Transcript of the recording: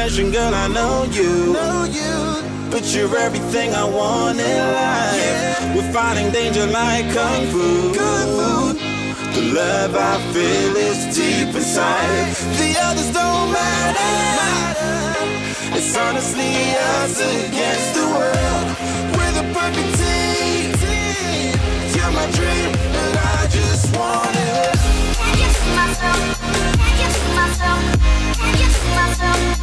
attention, girl, I know you. But you're everything I want in life. We're fighting danger like kung fu. The love I feel is deep inside. The others don't matter. It's honestly us against the world. We're the perfect team. You're my dream, and I just want it. Can't get to myself. Can't get to myself. Can't get to myself.